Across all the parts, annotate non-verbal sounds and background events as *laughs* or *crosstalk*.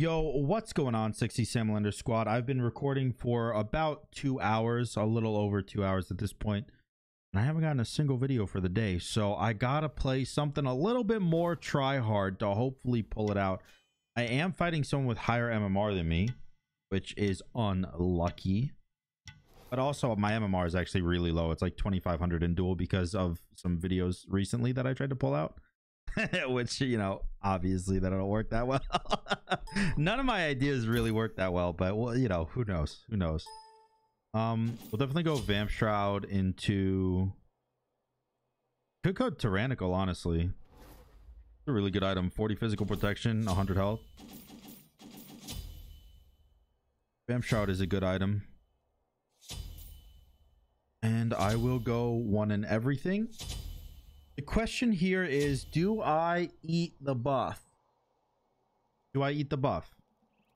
Yo, what's going on, 60 Samlander Squad? I've been recording for about two hours, a little over two hours at this point. and I haven't gotten a single video for the day. So I gotta play something a little bit more try hard to hopefully pull it out. I am fighting someone with higher MMR than me, which is unlucky. But also, my MMR is actually really low. It's like 2500 in duel because of some videos recently that I tried to pull out. *laughs* which you know obviously that don't work that well. *laughs* None of my ideas really work that well but well you know who knows? Who knows? Um we'll definitely go vamp shroud into could go tyrannical honestly. It's a really good item. 40 physical protection 100 health. Vamp shroud is a good item. And i will go one in everything the question here is, do I eat the buff? Do I eat the buff?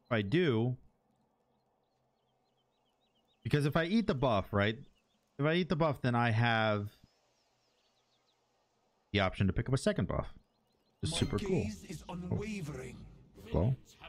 If I do, because if I eat the buff, right? If I eat the buff, then I have the option to pick up a second buff. It's super cool. Is unwavering. Well. Hmm.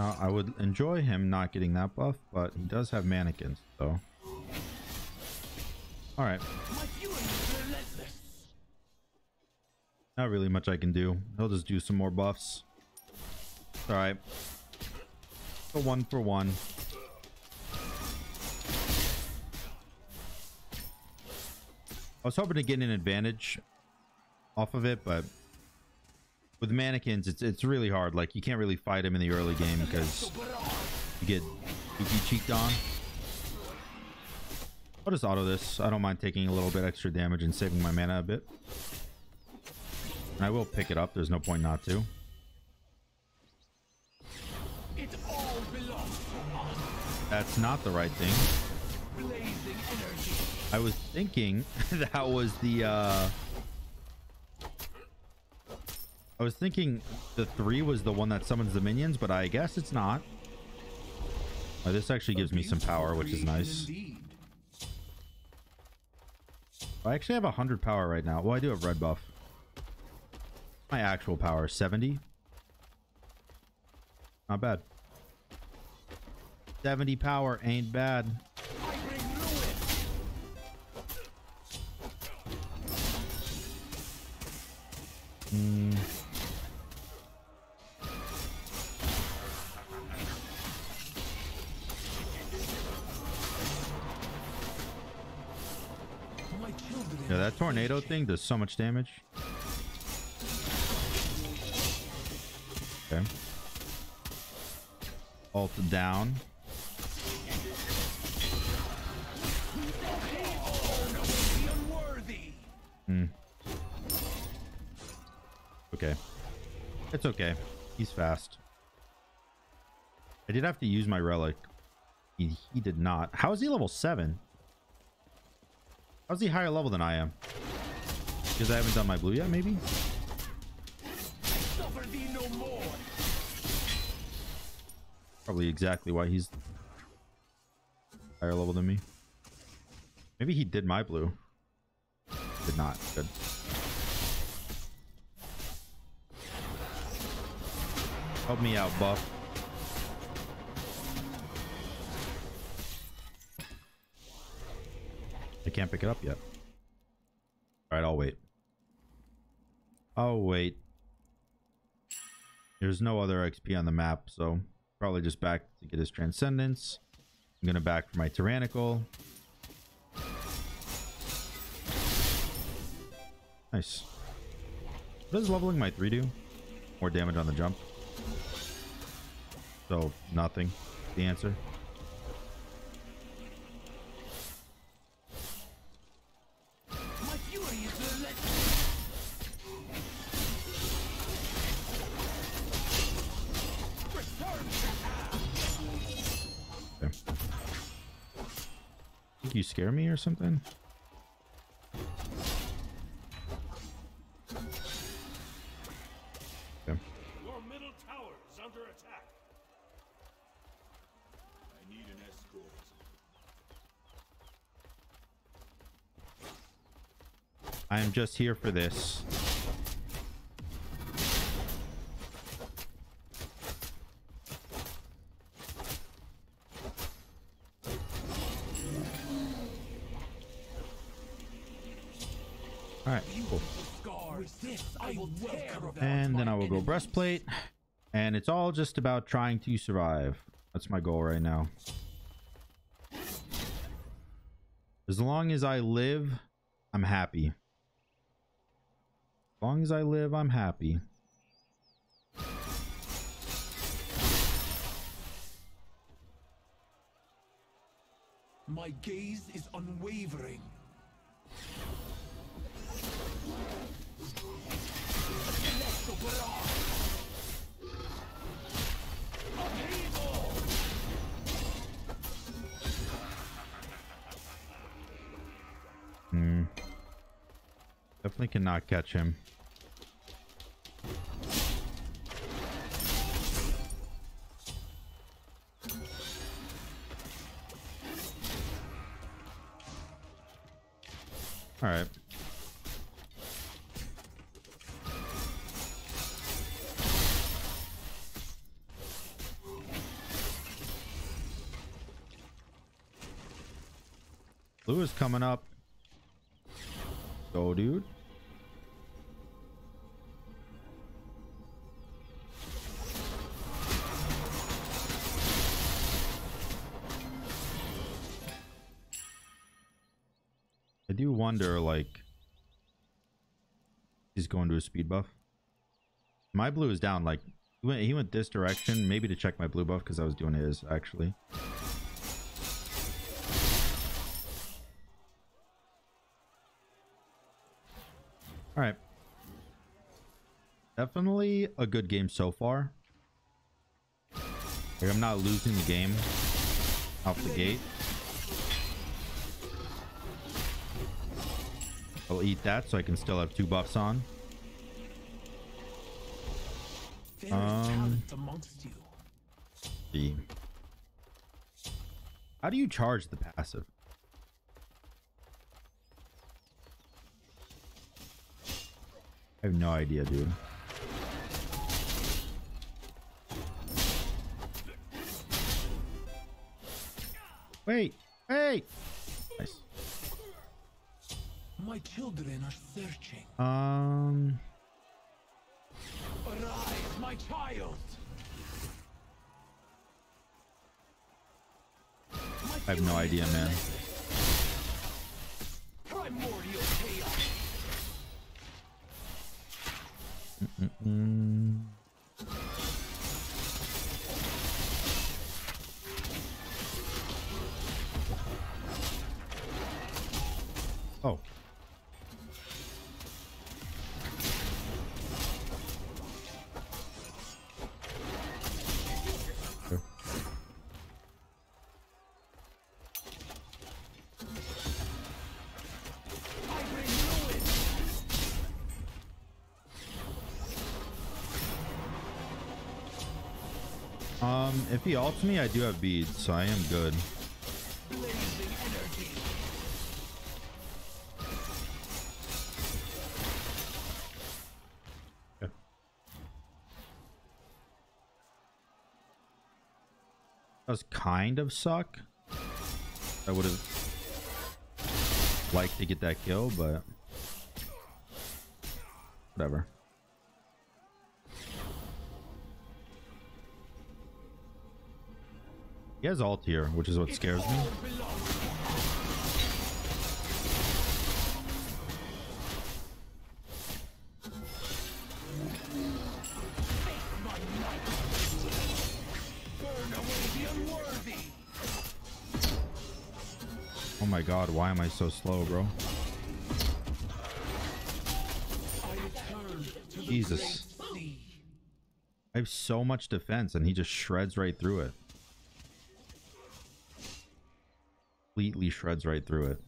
Now, I would enjoy him not getting that buff, but he does have Manikins, so. Alright. Not really much I can do. He'll just do some more buffs. Alright. So one for one. I was hoping to get an advantage off of it, but with Manikins, it's it's really hard. Like you can't really fight him in the early game because you get Dookie cheeked on. I'll just auto this. I don't mind taking a little bit extra damage and saving my mana a bit. And I will pick it up. There's no point not to. That's not the right thing. I was thinking *laughs* that was the uh I was thinking the three was the one that summons the minions, but I guess it's not. Oh, this actually gives me some power, which is nice. I actually have 100 power right now. Well, I do have red buff. My actual power, 70. Not bad. 70 power ain't bad. Mm. Yeah, that tornado thing does so much damage. Okay. Ult down. Hmm. Okay. It's okay. He's fast. I did have to use my relic. He, he did not. How is he level 7? How's he higher level than I am? Because I haven't done my blue yet, maybe? No Probably exactly why he's higher level than me. Maybe he did my blue. Did not. Good. Help me out, buff. Can't pick it up yet. Alright, I'll wait. I'll wait. There's no other XP on the map, so probably just back to get his Transcendence. I'm gonna back for my Tyrannical. Nice. What does leveling my 3 do? More damage on the jump. So, nothing. The answer. Something? Okay. Your middle tower is under attack. I need an escort. I am just here for this. And then I will go breastplate. And it's all just about trying to survive. That's my goal right now. As long as I live, I'm happy. As long as I live, I'm happy. My gaze is unwavering. Hmm. Definitely cannot catch him. Blue is coming up. Go, dude. I do wonder, like, he's going to a speed buff. My blue is down. Like, he went, he went this direction, maybe to check my blue buff because I was doing his actually. All right. Definitely a good game so far. Like, I'm not losing the game off the gate. I'll eat that so I can still have two buffs on. Um, talent amongst you. See. How do you charge the passive? I have no idea, dude. Wait, wait. Nice. My children are searching. Um, Arise, my child. I have no idea, man. Mm. Um, if he ults me, I do have beads, so I am good. Blazing energy. Okay. Does kind of suck. I would have liked to get that kill, but whatever. He has ult here, which is what scares me. Oh my god, why am I so slow, bro? Jesus. I have so much defense and he just shreds right through it. Completely shreds right through it.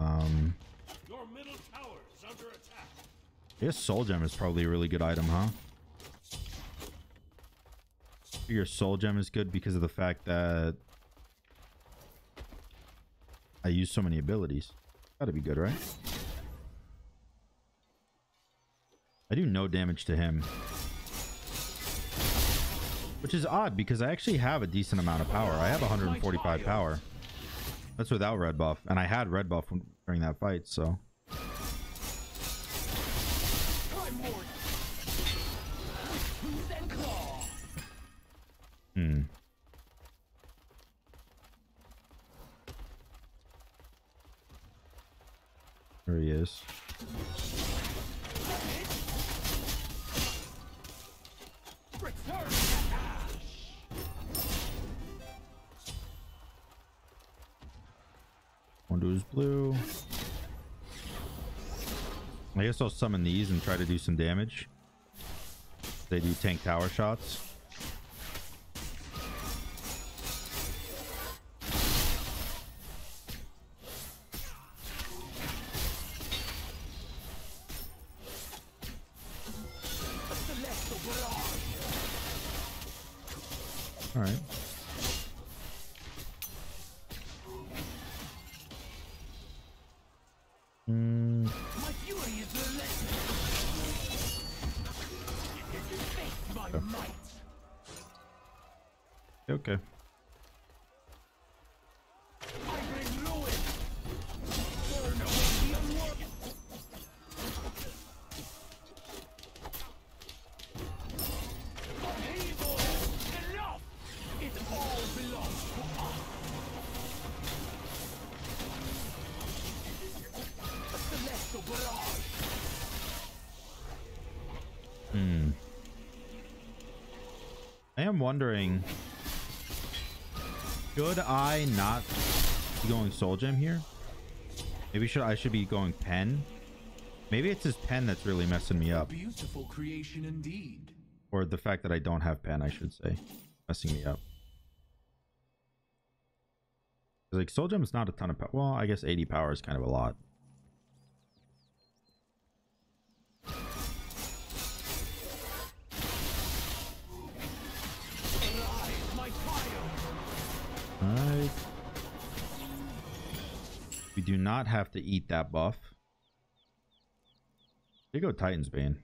Um, Your middle tower is under attack. I guess Soul Gem is probably a really good item, huh? Your Soul Gem is good because of the fact that I use so many abilities. Gotta be good, right? I do no damage to him. Which is odd because I actually have a decent amount of power. I have 145 power. That's without red buff. And I had red buff during that fight, so. Hmm. There he is. I guess I'll summon these and try to do some damage. They do tank tower shots. All right. Hmm. I am wondering, should I not be going Soul Gem here? Maybe should I should be going Pen? Maybe it's his pen that's really messing me up, Beautiful creation indeed. or the fact that I don't have pen, I should say, messing me up. Like Soul Gem is not a ton of power. Well, I guess 80 power is kind of a lot. We do not have to eat that buff. Here go, Titan's Bane.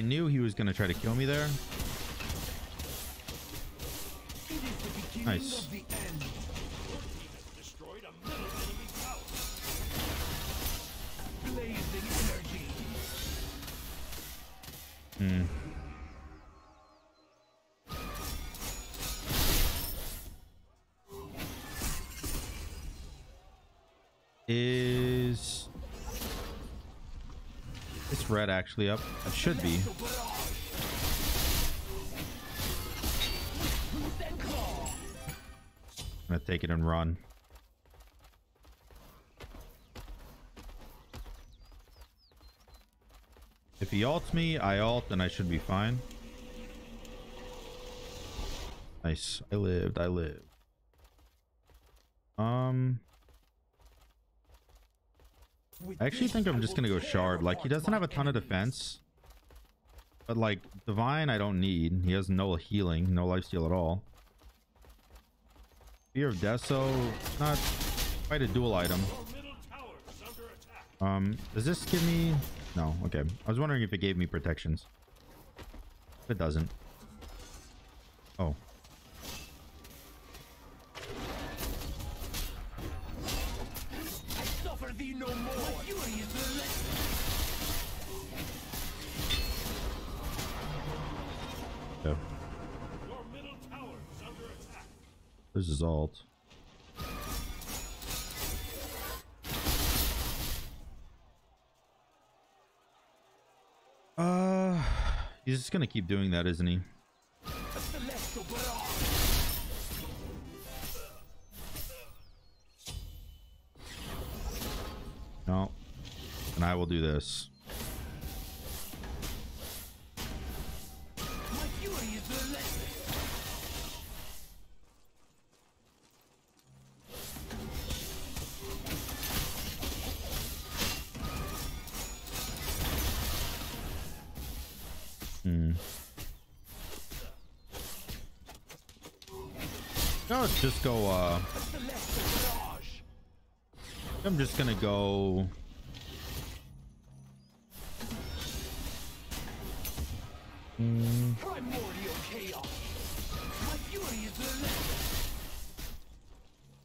I knew he was going to try to kill me there. The Nice. Hmm. Destroyed red actually up? It should be. I'm gonna take it and run. If he ults me, I ult, and I should be fine. Nice. I lived. I lived. Um, I actually think I'm just gonna go shard. Like he doesn't have a ton of defense, but like divine, I don't need. He has no healing, no lifesteal at all. Fear of Deso, not quite a duel item. Um, does this give me? No. Okay. I was wondering if it gave me protections. It doesn't. Oh. Yeah. Your middle tower is under attack. This is ult. Uh, he's just gonna keep doing that, isn't he? No. And I will do this. Hmm. No, just go, uh. I'm just gonna go. Relentless.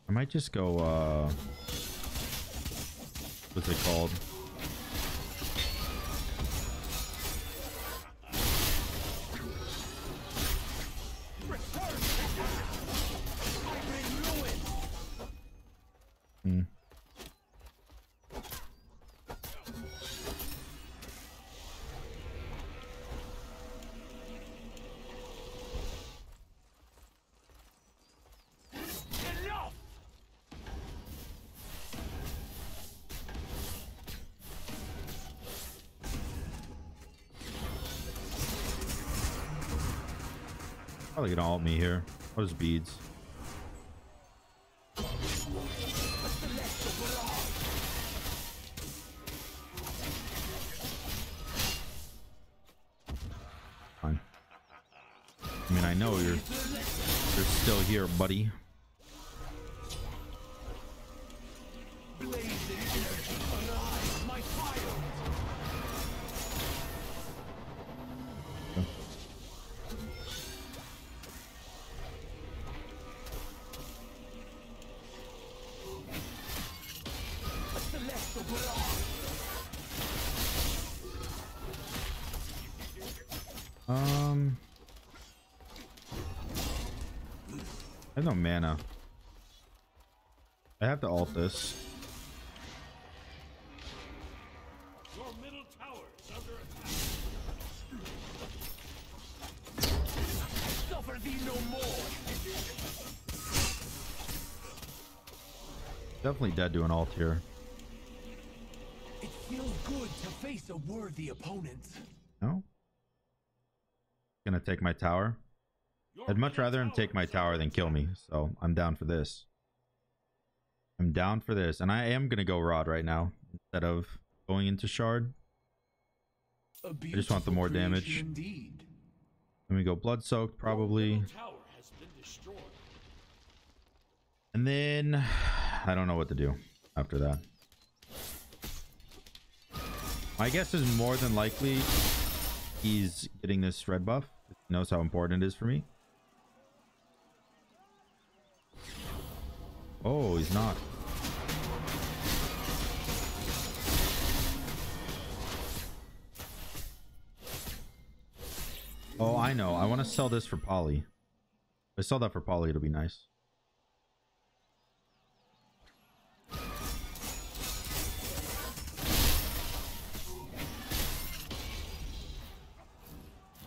I might just go, uh, what's it called? Hmm. Probably gonna ult me here. What is beads? Know you're you're still here, buddy. Blazing mana. I have to ult this. Your middle tower is under attack. Suffer thee no more. Definitely dead to an ult here. It feels good to face a worthy opponent. No. Gonna take my tower. I'd much rather him take my tower than kill me, so I'm down for this. I'm down for this, and I am gonna go Rod right now instead of going into Shard. I just want the more damage. Indeed. Let me go Blood Soaked, probably. tower has been. And then *sighs* I don't know what to do after that. My guess is more than likely he's getting this red buff. He knows how important it is for me. Oh, he's not. Oh, I know. I want to sell this for Polly. If I sell that for Polly, it'll be nice.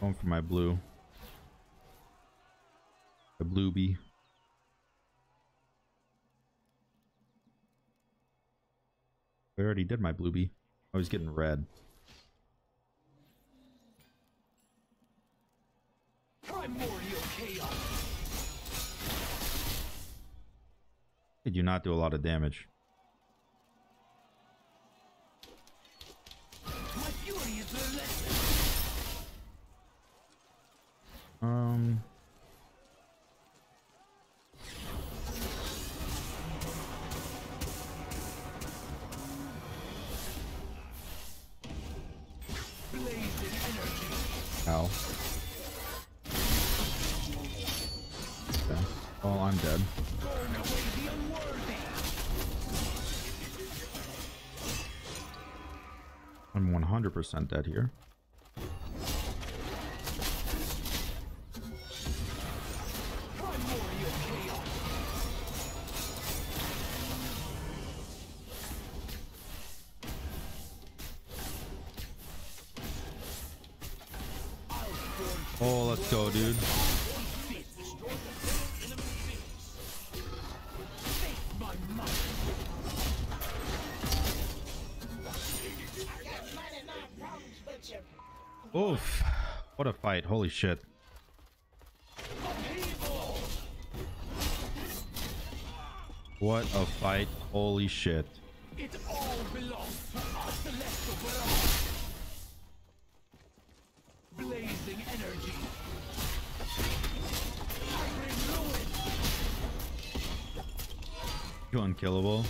Going for my blue. The blue bee. I already did my blue bee. I was getting red. Did you not do a lot of damage? Well, I'm dead. I'm 100% dead here. Oof. What a fight. Holy shit. What a fight. Holy shit. It all belongs to us, the left leftover. Blazing energy. I bring ruin. You unkillable.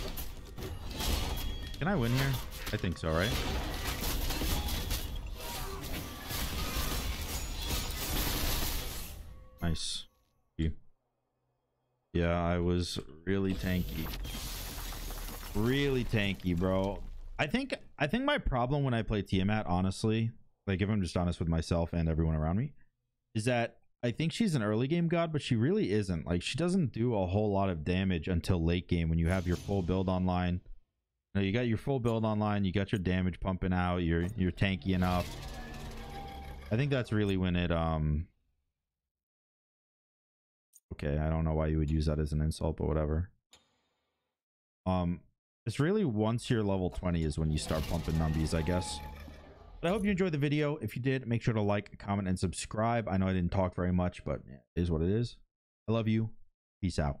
Can I win here? I think so, right? Yeah, I was really tanky. Really tanky, bro. I think I think my problem when I play Tiamat, honestly, like if I'm just honest with myself and everyone around me, is that I think she's an early game god, but she really isn't. Like she doesn't do a whole lot of damage until late game when you have your full build online. You, know, you got your full build online, you got your damage pumping out, you're you're tanky enough. I think that's really when it um Okay, I don't know why you would use that as an insult, but whatever. Um it's really once you're level 20 is when you start pumping numbies, I guess. But I hope you enjoyed the video. If you did, make sure to like, comment, and subscribe. I know I didn't talk very much, but it is what it is. I love you. Peace out.